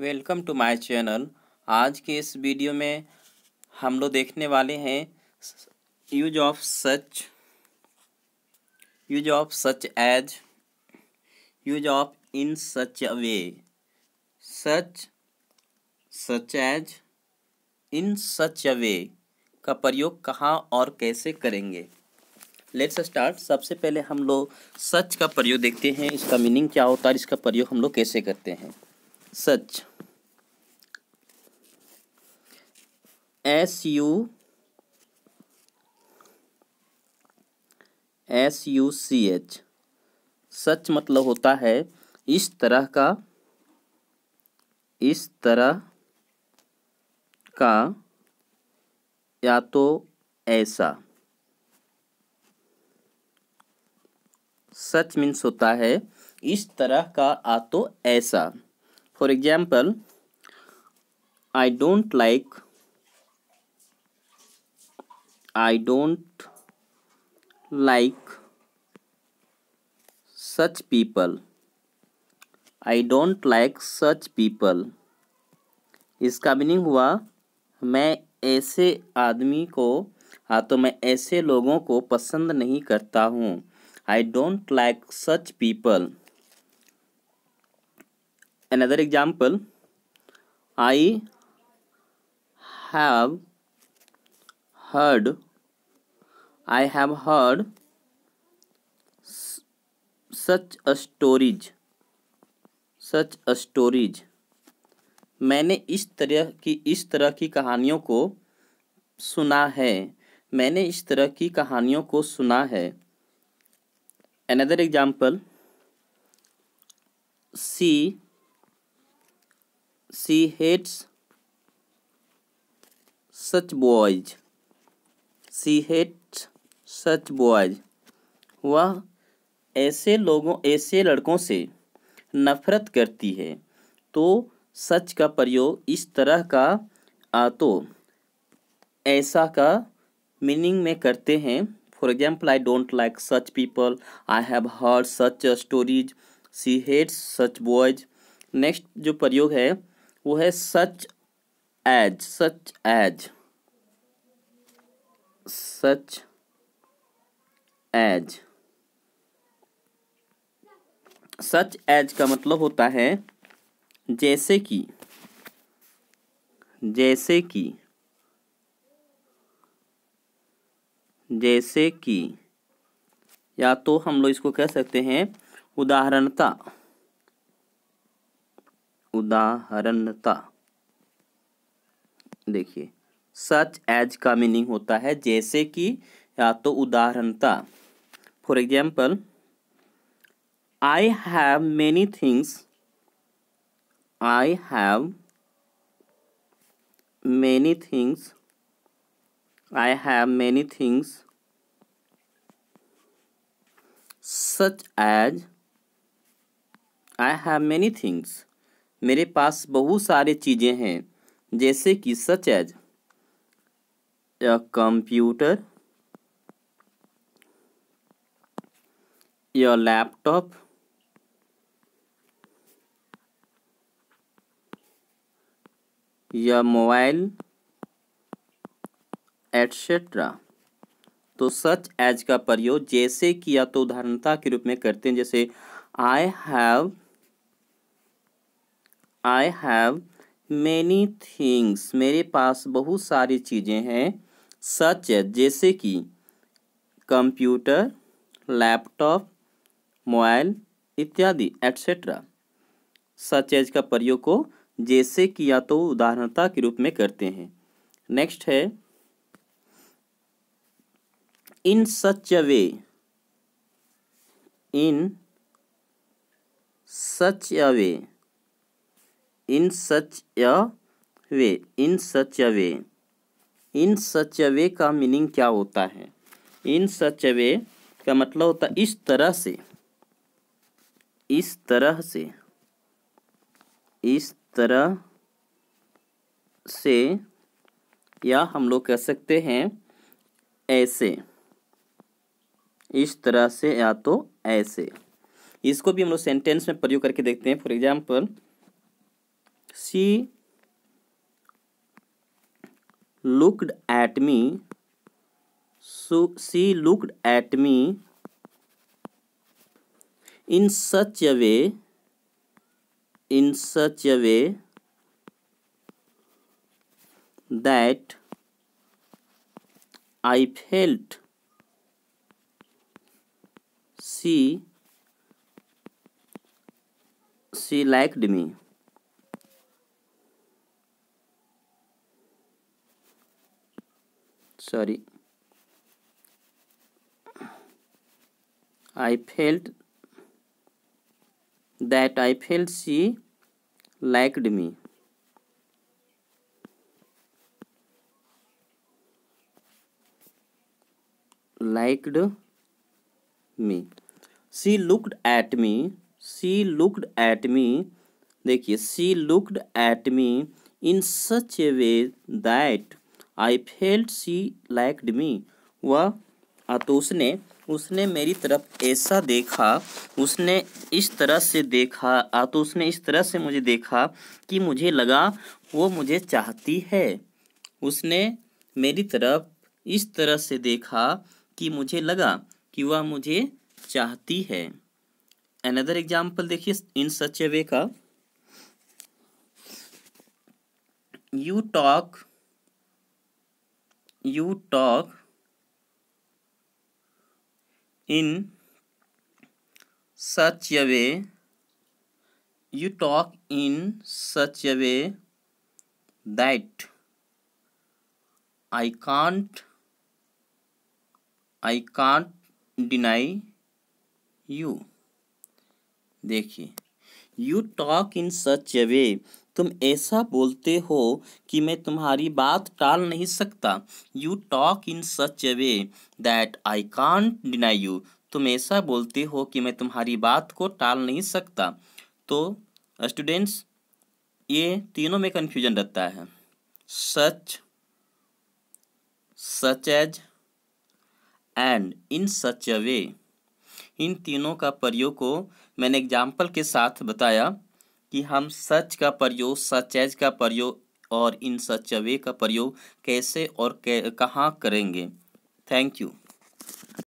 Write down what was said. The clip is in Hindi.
वेलकम टू माय चैनल आज के इस वीडियो में हम लोग देखने वाले हैं use of such use of such as use of in such a way such such as in such a way का प्रयोग कहाँ और कैसे करेंगे लेट्स स्टार्ट सबसे पहले हम लोग सच का प्रयोग देखते हैं इसका मीनिंग क्या होता है इसका प्रयोग हम लोग कैसे करते हैं such S U S U C H such मतलब होता है इस तरह का इस तरह का या तो ऐसा सच मीन्स होता है इस तरह का आ तो ऐसा for example I don't like I don't like such people I don't like such people इसका मीनिंग हुआ मैं ऐसे आदमी को हाँ तो मैं ऐसे लोगों को पसंद नहीं करता हूँ I don't like such people another example i have heard i have heard such a stories such a stories मैंने इस तरह की इस तरह की कहानियों को सुना है मैंने इस तरह की कहानियों को सुना है another example she hates such boys she hates such boys boys वह ऐसे लोगों ऐसे लड़कों से नफरत करती है तो सच का प्रयोग इस तरह का आ तो ऐसा का मीनिंग में करते हैं for example I don't like such people I have heard such stories she hates such boys next जो प्रयोग है वो है such as such as such as such as का मतलब होता है जैसे कि जैसे कि जैसे कि या तो हम लोग इसको कह सकते हैं उदाहरणता उदाहरणता देखिए सच एज का मीनिंग होता है जैसे कि या तो उदाहरणता for example I have many things I have many things I have many things such as I have many things मेरे पास बहुत सारे चीज़ें हैं जैसे कि सच एज कंप्यूटर या लैपटॉप या मोबाइल एटसेट्रा तो सच एज का प्रयोग जैसे कि या तो उदाहरणता के रूप में करते हैं जैसे I have I have many things मेरे पास बहुत सारी चीज़ें हैं सच जैसे कि कंप्यूटर लैपटॉप मोबाइल इत्यादि एट्सेट्रा सच एज का प्रयोग को जैसे कि या तो उदाहरणता के रूप में करते हैं नेक्स्ट है इन such a way in such a way in such a way in such a way in such a way का मीनिंग क्या होता है इन सच अ वे का मतलब होता है इस तरह से इस तरह से इस तरह से या हम लोग कह सकते हैं ऐसे इस तरह से या तो ऐसे इसको भी हम लोग सेंटेंस में प्रयोग करके देखते हैं for example she looked at me so she looked at me in such a way in such a way that i felt she she liked me sorry, I felt she liked me. Liked me. She looked at me. She looked at me. देखिए, she looked at me in such a way that I felt she liked me वह तो उसने उसने मेरी तरफ ऐसा देखा उसने इस तरह से देखा आ तो उसने इस तरह से मुझे देखा कि मुझे लगा वो मुझे चाहती है उसने मेरी तरफ इस तरह से देखा कि मुझे लगा कि वह मुझे चाहती है अनदर एग्जाम्पल देखिए इन सच वे का you talk you talk in such a way you talk in such a way that I can't I can't deny you देखिए you talk in such a way तुम ऐसा बोलते हो कि मैं तुम्हारी बात टाल नहीं सकता you talk in such a way that I can't deny you तुम ऐसा बोलते हो कि मैं तुम्हारी बात को टाल नहीं सकता तो स्टूडेंट्स ये तीनों में कन्फ्यूजन रहता है सच such as and in such a way इन तीनों का प्रयोग को मैंने एग्जाम्पल के साथ बताया कि हम सच का प्रयोग सचैज का प्रयोग और इन सचवे का प्रयोग कैसे और कहाँ करेंगे थैंक यू